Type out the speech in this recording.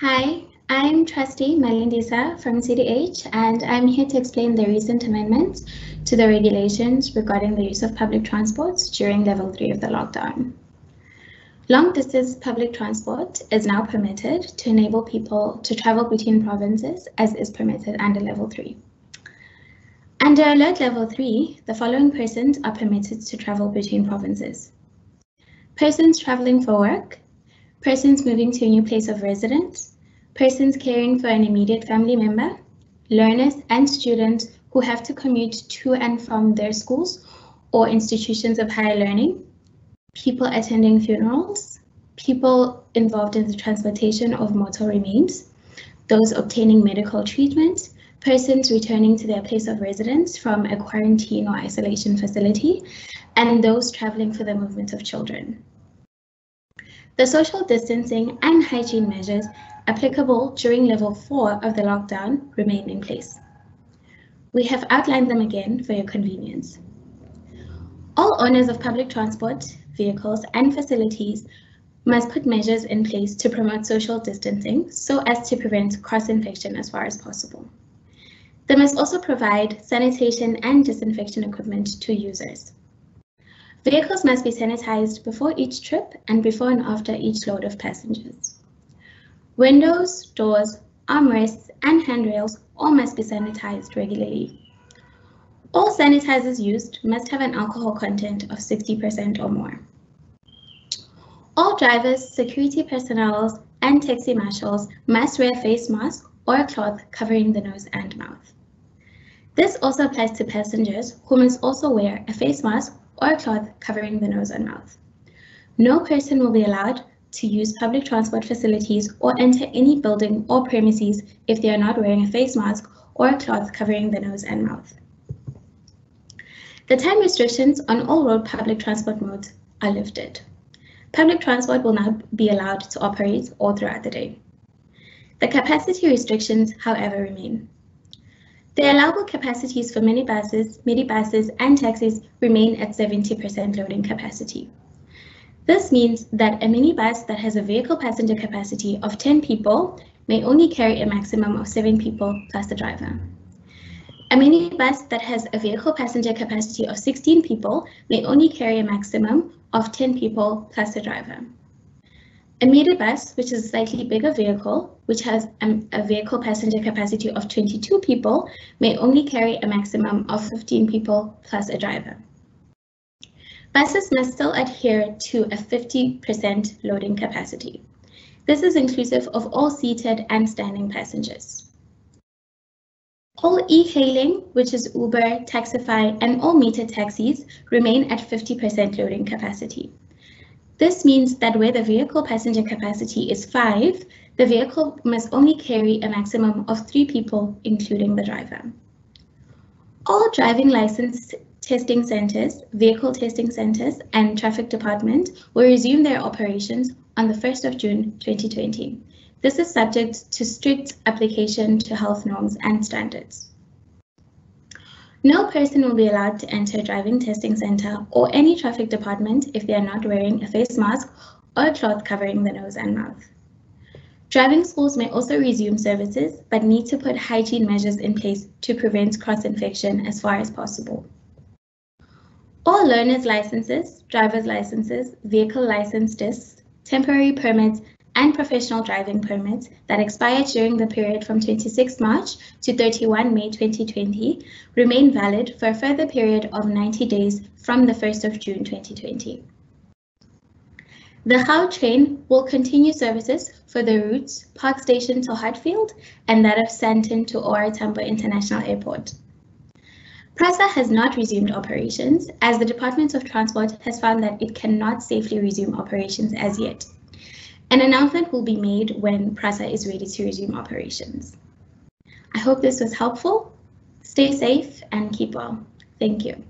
Hi, I'm Trustee Malindisa from CDH, and I'm here to explain the recent amendments to the regulations regarding the use of public transports during level three of the lockdown. Long distance public transport is now permitted to enable people to travel between provinces as is permitted under level three. Under alert level three, the following persons are permitted to travel between provinces. Persons traveling for work, persons moving to a new place of residence, persons caring for an immediate family member, learners and students who have to commute to and from their schools or institutions of higher learning, people attending funerals, people involved in the transportation of mortal remains, those obtaining medical treatment, persons returning to their place of residence from a quarantine or isolation facility, and those traveling for the movement of children. The social distancing and hygiene measures applicable during level 4 of the lockdown remain in place. We have outlined them again for your convenience. All owners of public transport, vehicles and facilities must put measures in place to promote social distancing so as to prevent cross-infection as far as possible. They must also provide sanitation and disinfection equipment to users. Vehicles must be sanitized before each trip and before and after each load of passengers. Windows, doors, armrests, and handrails all must be sanitized regularly. All sanitizers used must have an alcohol content of 60% or more. All drivers, security personnel, and taxi marshals must wear face masks or a cloth covering the nose and mouth. This also applies to passengers who must also wear a face mask or a cloth covering the nose and mouth. No person will be allowed to use public transport facilities or enter any building or premises if they are not wearing a face mask or a cloth covering the nose and mouth. The time restrictions on all road public transport modes are lifted. Public transport will now be allowed to operate all throughout the day. The capacity restrictions, however, remain. The allowable capacities for minibuses, minibuses, and taxis remain at 70% loading capacity. This means that a minibus that has a vehicle passenger capacity of 10 people may only carry a maximum of 7 people plus the driver. A minibus that has a vehicle passenger capacity of 16 people may only carry a maximum of 10 people plus the driver. A minibus, which is a slightly bigger vehicle, which has um, a vehicle passenger capacity of 22 people, may only carry a maximum of 15 people plus a driver. Buses must still adhere to a 50% loading capacity. This is inclusive of all seated and standing passengers. All e-hailing, which is Uber, Taxify, and all meter taxis, remain at 50% loading capacity. This means that where the vehicle passenger capacity is 5, the vehicle must only carry a maximum of 3 people, including the driver. All driving license testing centres, vehicle testing centres, and traffic department will resume their operations on the 1st of June 2020. This is subject to strict application to health norms and standards. No person will be allowed to enter a driving testing center or any traffic department if they are not wearing a face mask or a cloth covering the nose and mouth. Driving schools may also resume services, but need to put hygiene measures in place to prevent cross-infection as far as possible. All learner's licenses, driver's licenses, vehicle license discs, temporary permits, and professional driving permits that expired during the period from 26 March to 31 May 2020 remain valid for a further period of 90 days from the 1st of June 2020. The Gautrain will continue services for the routes Park Station to Hatfield and that of Sandton to OR International Airport. PRASA has not resumed operations as the Department of Transport has found that it cannot safely resume operations as yet. An announcement will be made when PRASA is ready to resume operations. I hope this was helpful. Stay safe and keep well. Thank you.